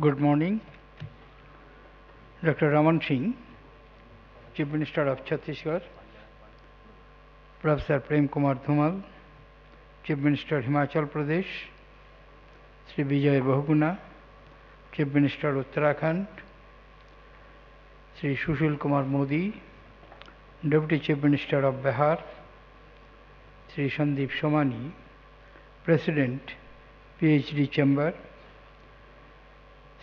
Good morning. Dr. Raman Singh, Chief Minister of Chhattisgarh, Professor Prem Kumar Dhumal, Chief Minister Himachal Pradesh, Sri Vijay Bahuguna, Chief Minister Uttarakhand, Sri Sushil Kumar Modi, Deputy Chief Minister of Bihar, Sri Sandeep Somani, President, PhD Chamber,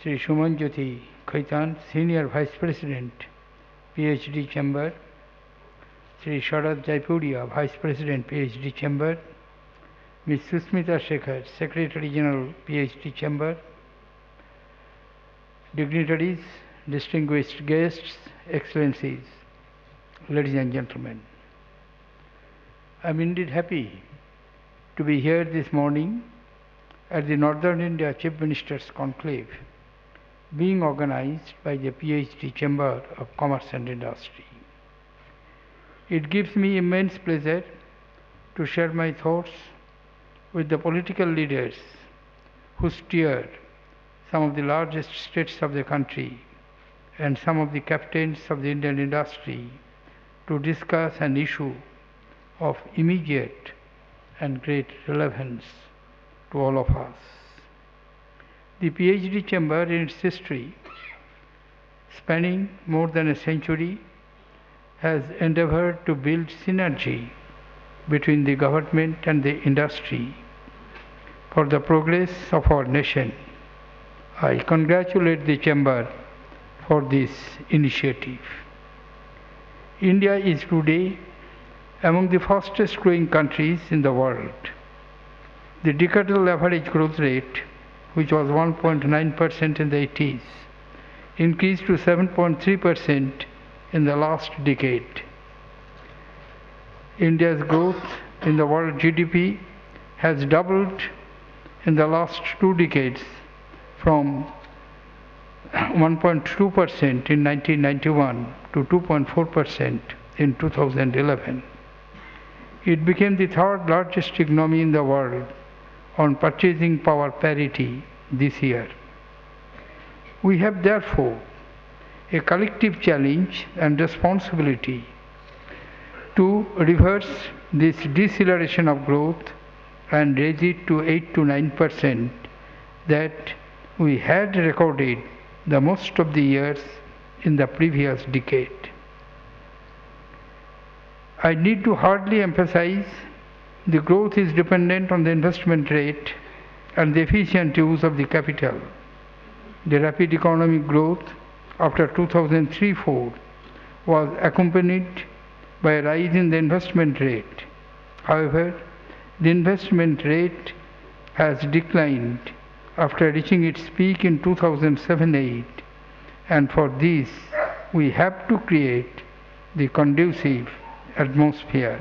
Sri Suman Jyoti Khaitan, Senior Vice President, PhD Chamber, Sri Sharad Jaipuria, Vice President, PhD Chamber, Ms. Susmita Shekhar, Secretary General, PhD Chamber, dignitaries, distinguished guests, excellencies, ladies and gentlemen. I am indeed happy to be here this morning at the Northern India Chief Minister's Conclave being organized by the PhD Chamber of Commerce and Industry. It gives me immense pleasure to share my thoughts with the political leaders who steer some of the largest states of the country and some of the captains of the Indian industry to discuss an issue of immediate and great relevance to all of us. The PhD chamber in its history, spanning more than a century, has endeavored to build synergy between the government and the industry for the progress of our nation. I congratulate the chamber for this initiative. India is today among the fastest growing countries in the world. The decadal average growth rate, which was 1.9% in the 80s, increased to 7.3% in the last decade. India's growth in the world GDP has doubled in the last two decades from 1.2% in 1991 to 2.4% in 2011. It became the third largest economy in the world on purchasing power parity this year. We have therefore a collective challenge and responsibility to reverse this deceleration of growth and raise it to 8 to 9 percent that we had recorded the most of the years in the previous decade. I need to hardly emphasize the growth is dependent on the investment rate and the efficient use of the capital. The rapid economic growth after 2003-4 was accompanied by a rise in the investment rate. However, the investment rate has declined after reaching its peak in 2007-8 and for this we have to create the conducive atmosphere.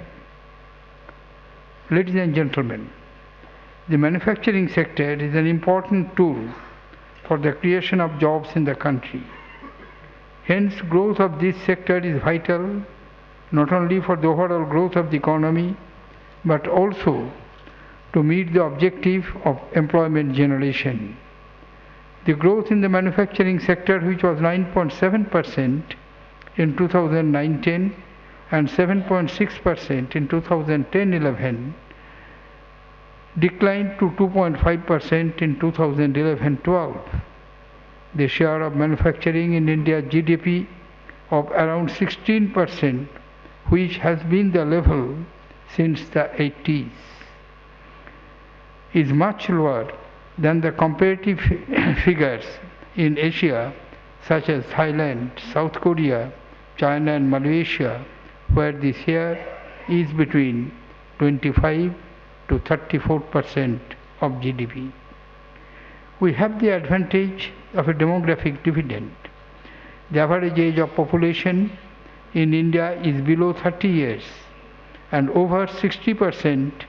Ladies and gentlemen, the manufacturing sector is an important tool for the creation of jobs in the country. Hence, growth of this sector is vital not only for the overall growth of the economy but also to meet the objective of employment generation. The growth in the manufacturing sector, which was 9.7% in 2019 and 7.6% in 2010-11, declined to 2.5% in 2011-12. The share of manufacturing in India's GDP of around 16%, which has been the level since the 80s, is much lower than the comparative figures in Asia, such as Thailand, South Korea, China, and Malaysia, where the share is between 25 to 34 percent of GDP. We have the advantage of a demographic dividend. The average age of population in India is below 30 years and over 60 percent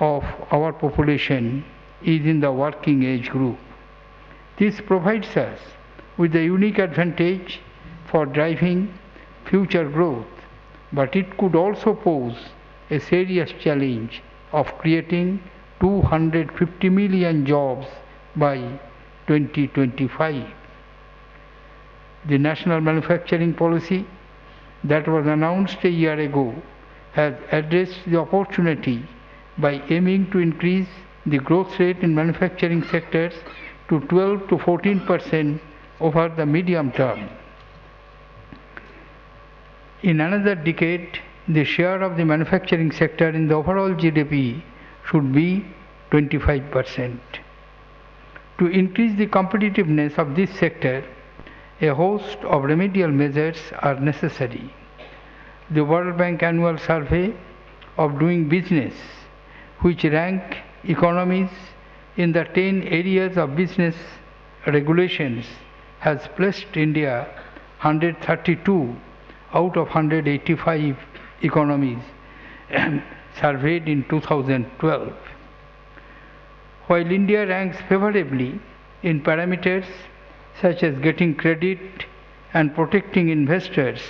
of our population is in the working age group. This provides us with a unique advantage for driving future growth, but it could also pose a serious challenge of creating 250 million jobs by 2025. The national manufacturing policy that was announced a year ago has addressed the opportunity by aiming to increase the growth rate in manufacturing sectors to 12 to 14 percent over the medium term. In another decade, the share of the manufacturing sector in the overall GDP should be 25 percent. To increase the competitiveness of this sector, a host of remedial measures are necessary. The World Bank annual survey of doing business, which rank economies in the 10 areas of business regulations, has placed India 132 out of 185 economies surveyed in 2012. While India ranks favorably in parameters such as getting credit and protecting investors,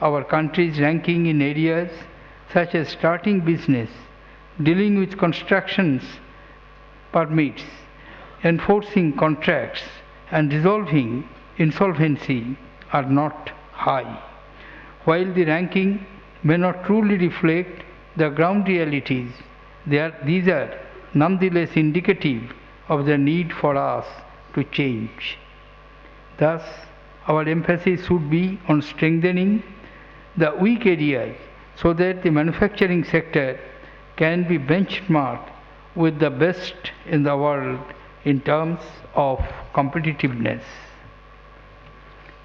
our country's ranking in areas such as starting business, dealing with constructions permits, enforcing contracts, and resolving insolvency are not high. While the ranking may not truly reflect the ground realities, are, these are nonetheless indicative of the need for us to change. Thus, our emphasis should be on strengthening the weak areas so that the manufacturing sector can be benchmarked with the best in the world in terms of competitiveness.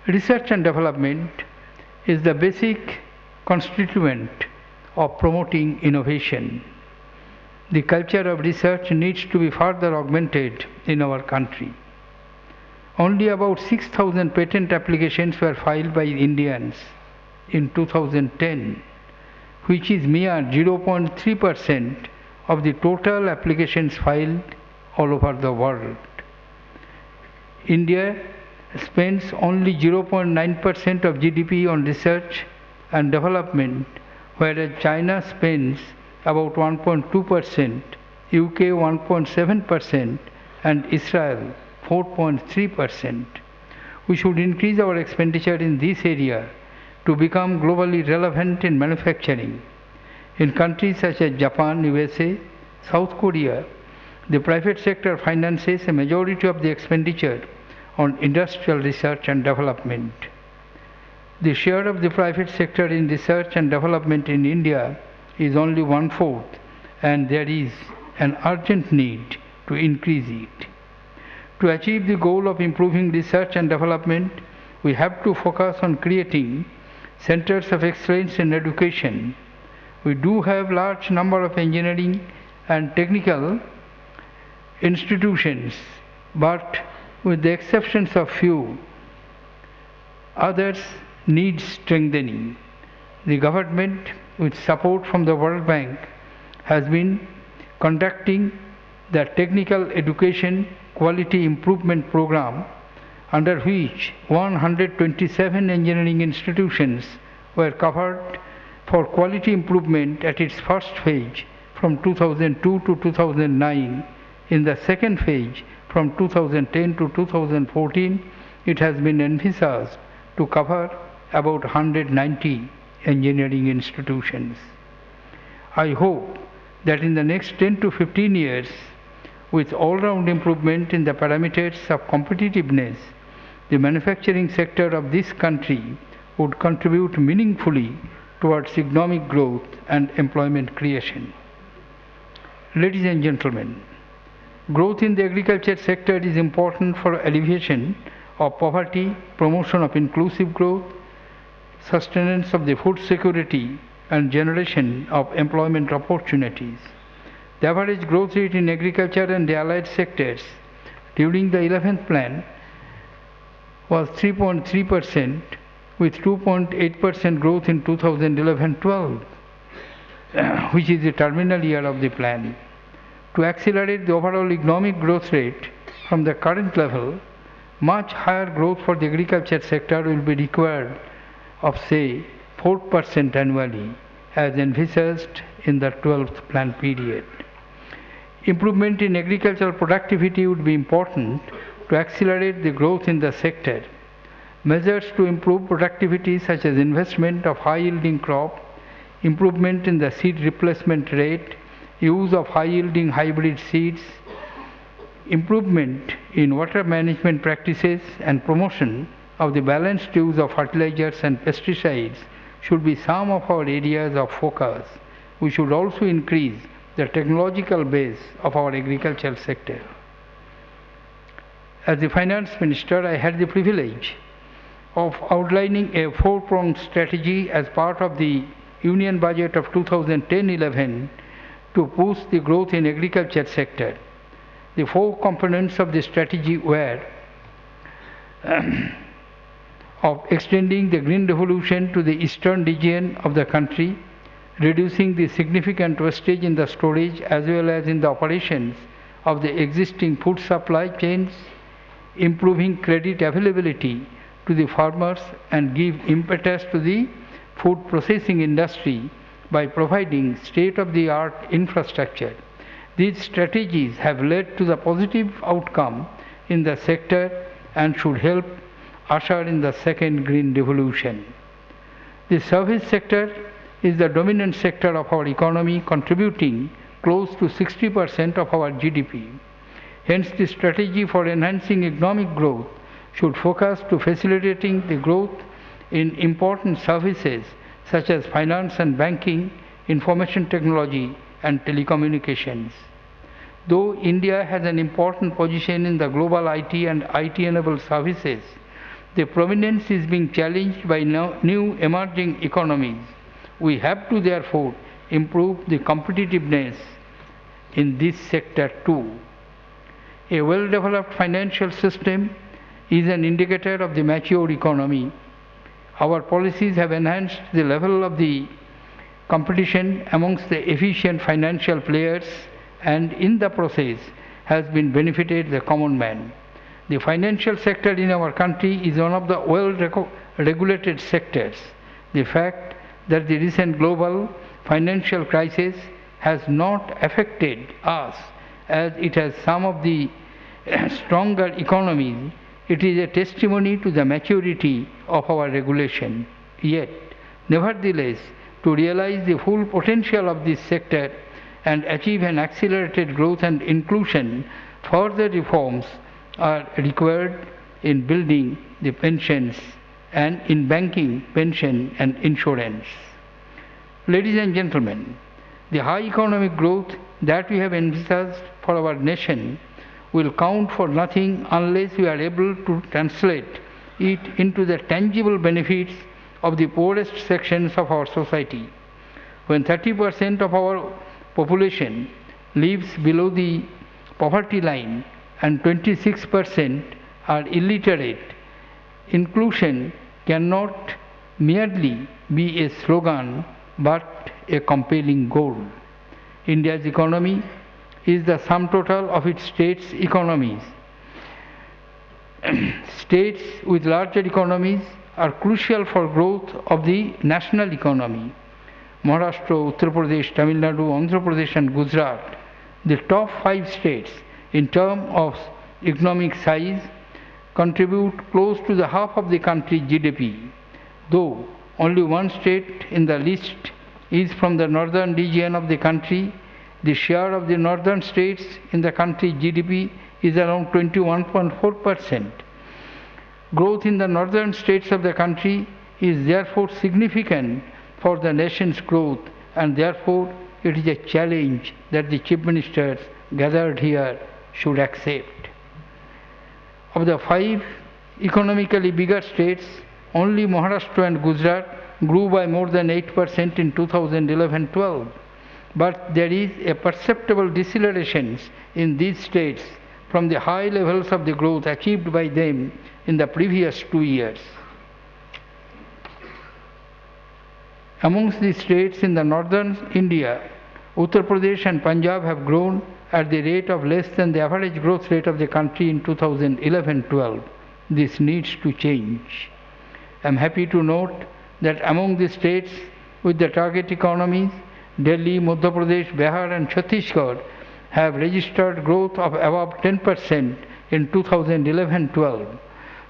Research and development is the basic constituent of promoting innovation the culture of research needs to be further augmented in our country. Only about 6,000 patent applications were filed by Indians in 2010, which is mere 0.3% of the total applications filed all over the world. India spends only 0.9% of GDP on research and development, whereas China spends about 1.2%, UK 1.7%, and Israel 4.3%. We should increase our expenditure in this area to become globally relevant in manufacturing. In countries such as Japan, USA, South Korea, the private sector finances a majority of the expenditure on industrial research and development. The share of the private sector in research and development in India is only one fourth, and there is an urgent need to increase it. To achieve the goal of improving research and development, we have to focus on creating centers of excellence in education. We do have large number of engineering and technical institutions, but with the exceptions of few, others need strengthening. The government with support from the World Bank, has been conducting the Technical Education Quality Improvement Program, under which 127 engineering institutions were covered for quality improvement at its first phase from 2002 to 2009. In the second phase, from 2010 to 2014, it has been envisaged to cover about 190 engineering institutions. I hope that in the next 10 to 15 years, with all-round improvement in the parameters of competitiveness, the manufacturing sector of this country would contribute meaningfully towards economic growth and employment creation. Ladies and gentlemen, growth in the agriculture sector is important for alleviation of poverty, promotion of inclusive growth, sustenance of the food security and generation of employment opportunities. The average growth rate in agriculture and the allied sectors during the 11th plan was 3.3% with 2.8% growth in 2011-12 which is the terminal year of the plan. To accelerate the overall economic growth rate from the current level, much higher growth for the agriculture sector will be required of say 4% annually as envisaged in the 12th plan period. Improvement in agricultural productivity would be important to accelerate the growth in the sector. Measures to improve productivity such as investment of high yielding crop, improvement in the seed replacement rate, use of high yielding hybrid seeds, improvement in water management practices and promotion of the balanced use of fertilizers and pesticides should be some of our areas of focus. We should also increase the technological base of our agricultural sector. As the finance minister, I had the privilege of outlining a four-pronged strategy as part of the Union Budget of 2010-11 to boost the growth in agriculture sector. The four components of the strategy were of extending the green revolution to the eastern region of the country, reducing the significant wastage in the storage as well as in the operations of the existing food supply chains, improving credit availability to the farmers and give impetus to the food processing industry by providing state-of-the-art infrastructure. These strategies have led to the positive outcome in the sector and should help usher in the second green revolution. The service sector is the dominant sector of our economy contributing close to 60% of our GDP. Hence the strategy for enhancing economic growth should focus to facilitating the growth in important services such as finance and banking, information technology and telecommunications. Though India has an important position in the global IT and IT-enabled services, the prominence is being challenged by new emerging economies. We have to therefore improve the competitiveness in this sector too. A well-developed financial system is an indicator of the mature economy. Our policies have enhanced the level of the competition amongst the efficient financial players and in the process has been benefited the common man. The financial sector in our country is one of the well regulated sectors. The fact that the recent global financial crisis has not affected us as it has some of the stronger economies, it is a testimony to the maturity of our regulation. Yet, nevertheless, to realize the full potential of this sector and achieve an accelerated growth and inclusion, further reforms are required in building the pensions and in banking, pension and insurance. Ladies and gentlemen, the high economic growth that we have envisaged for our nation will count for nothing unless we are able to translate it into the tangible benefits of the poorest sections of our society. When 30% of our population lives below the poverty line and 26% are illiterate, inclusion cannot merely be a slogan but a compelling goal. India's economy is the sum total of its states' economies. states with larger economies are crucial for growth of the national economy. Maharashtra, Uttar Pradesh, Tamil Nadu, Andhra Pradesh and Gujarat, the top five states in terms of economic size contribute close to the half of the country's GDP, though only one state in the list is from the northern region of the country the share of the northern states in the country's GDP is around 21.4%. Growth in the northern states of the country is therefore significant for the nation's growth and therefore it is a challenge that the chief ministers gathered here should accept. Of the five economically bigger states, only Maharashtra and Gujarat grew by more than 8% in 2011-12 but there is a perceptible deceleration in these states from the high levels of the growth achieved by them in the previous two years. Amongst the states in the northern India, Uttar Pradesh and Punjab have grown at the rate of less than the average growth rate of the country in 2011-12. This needs to change. I am happy to note that among the states with the target economies, Delhi, Madhya Pradesh, Bihar and Chhattisgarh have registered growth of above 10% in 2011-12.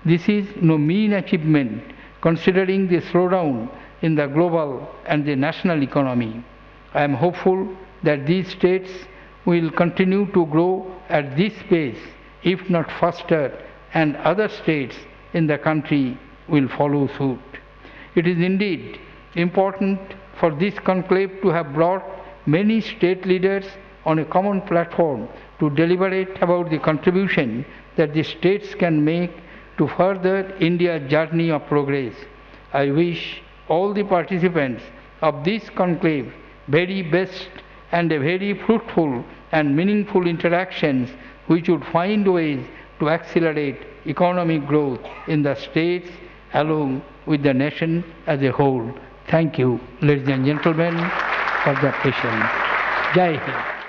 This is no mean achievement considering the slowdown in the global and the national economy. I am hopeful that these states will continue to grow at this pace, if not faster, and other states in the country will follow suit. It is indeed important for this conclave to have brought many state leaders on a common platform to deliberate about the contribution that the states can make to further India's journey of progress. I wish all the participants of this conclave very best and a very fruitful and meaningful interactions which would find ways to accelerate economic growth in the states along with the nation as a whole. Thank you, ladies and gentlemen, for the patience. Jai Hind.